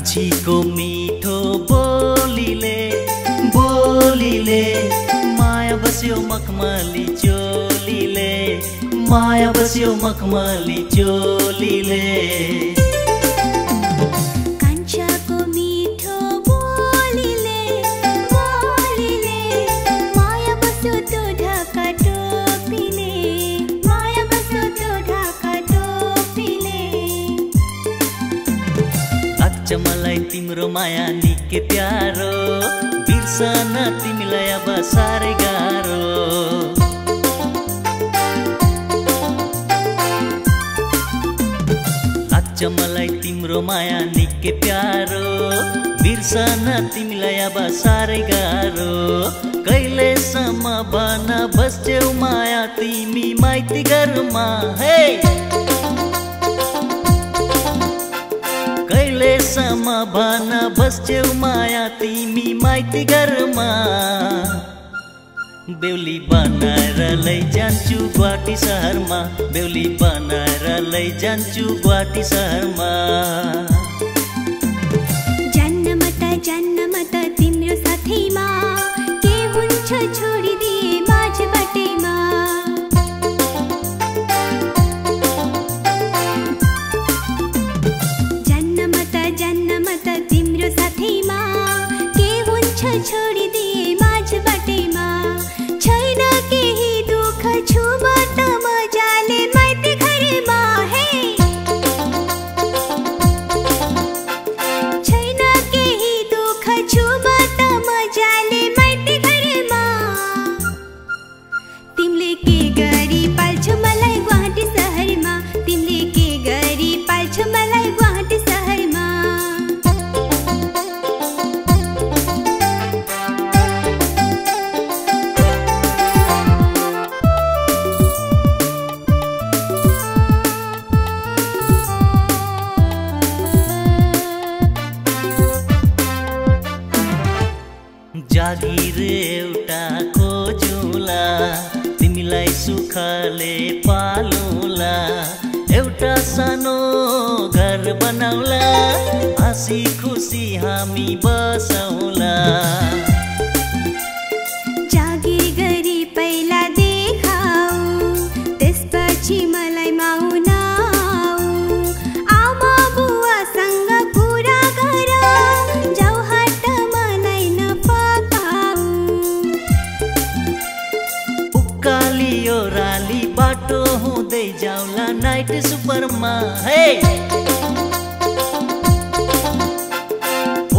कान्छीको मिठो बोलीले बोलीले माया बस्यो मखमली चोलीले माया बस्यो मखमली चोलीले। माया निकै प्यारो बिर्सन तिमीलाई अब साह्रै गाह्रो। लाग्छ मलाई तिम्रो माया निकै प्यारो बिर्सन तिमीलाई अब साह्रै गाह्रो। कहिलेसम्म भन बस्छौ माया तिमी माइती घरमा हे कहिलेसम्म भन बस्छौ माया तिमी माइती घरमा। बेहुली बनाएर लैजान्छु गुवाहाटी सहरमा। बेहुली बनाएर लैजान्छु गुवाहाटी सहरमा। तिमीलाई सुखले पालुला एउटा सानो घर बनाउला हाँसी खुसी हामी बसौला बाटो हुँदै जाउला नाइट सुपरमा हे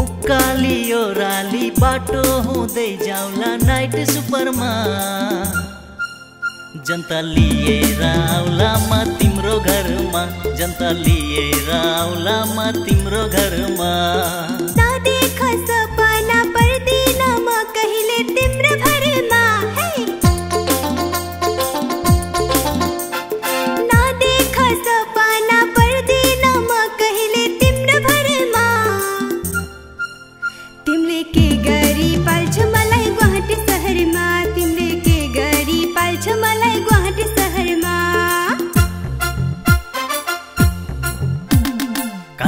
उकालियो राली बाटो हुँदै जाउला नाइट सुपरमा जनता लिएर आउला म तिम्रो घरमा। जनता लिएर आउला म तिम्रो घरमा।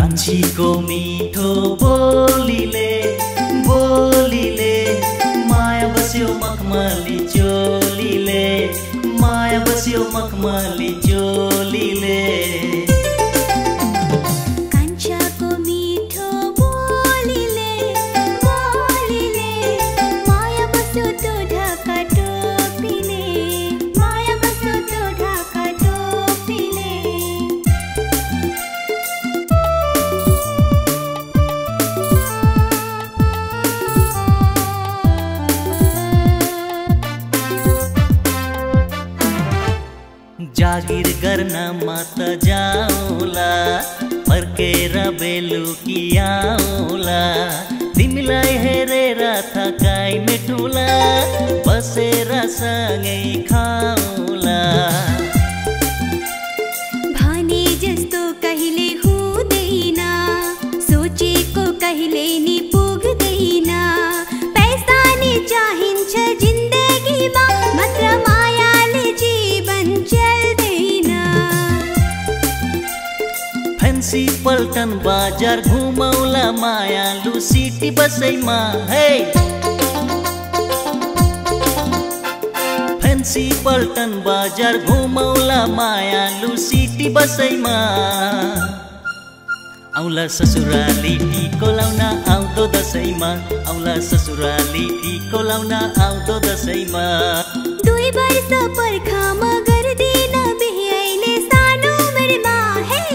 कान्छीको मिठो बोलीले बोलीले माया बस्यो मखमली चोलीले माया बस्यो मखमली चोलीले। जागीर करना मत जाओला पर के रबेलू की ओला दिमलाए है रे राथा काई बसेरा संगे खाओ फेन्सी पल्टन बजार घुमौला मायालु सिटी बसैमा हे। फेन्सी पल्टन बजार घुमौला मायालु सिटी बसैमा औला ससुराली टिको लाउन आउँदो दसैँमा औला ससुराली टिको लाउन आउँदो दसैँमा दुई वर्ष पर्खामा गर्दिन बिहे अहिले सानो उमेरमा हे।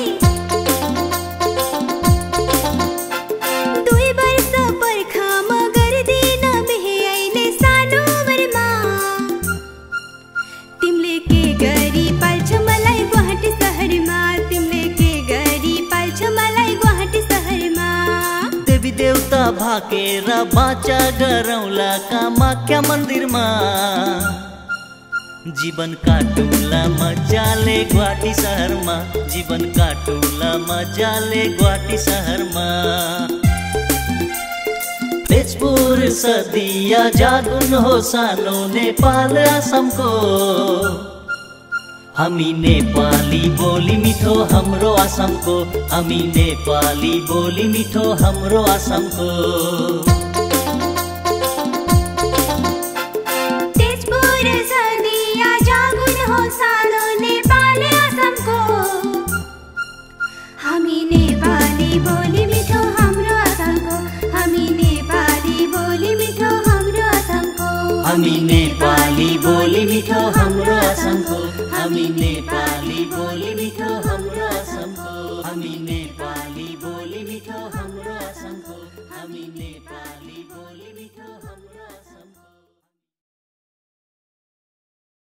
भाकेर बाचा गरौला कामाख्या मन्दिरमा जीवन काटुला मजाले गुवाहाटी सहरमा जीवन काटुला मजाले गुवाहाटी सहरमा तेजपुर सदिया जागुन हो सानो नेपाल आसामको। हामी नेपाली बोली मिठो हाम्रो आसामको। हामी नेपाली बोली मिठो हाम्रो आसामको। हो हामी नेपाली बोली मिठो हाम्रो आसामको। हामी नेपाली बोली मिठो हाम्रो आसामको। हामी नेपाली बोली मिठो हाम्रो आसामको। हामी नेपाली बोली मिठो हाम्रो आसामको हामी नेपाली बोली मिठो हाम्रो आसामको हामी नेपाली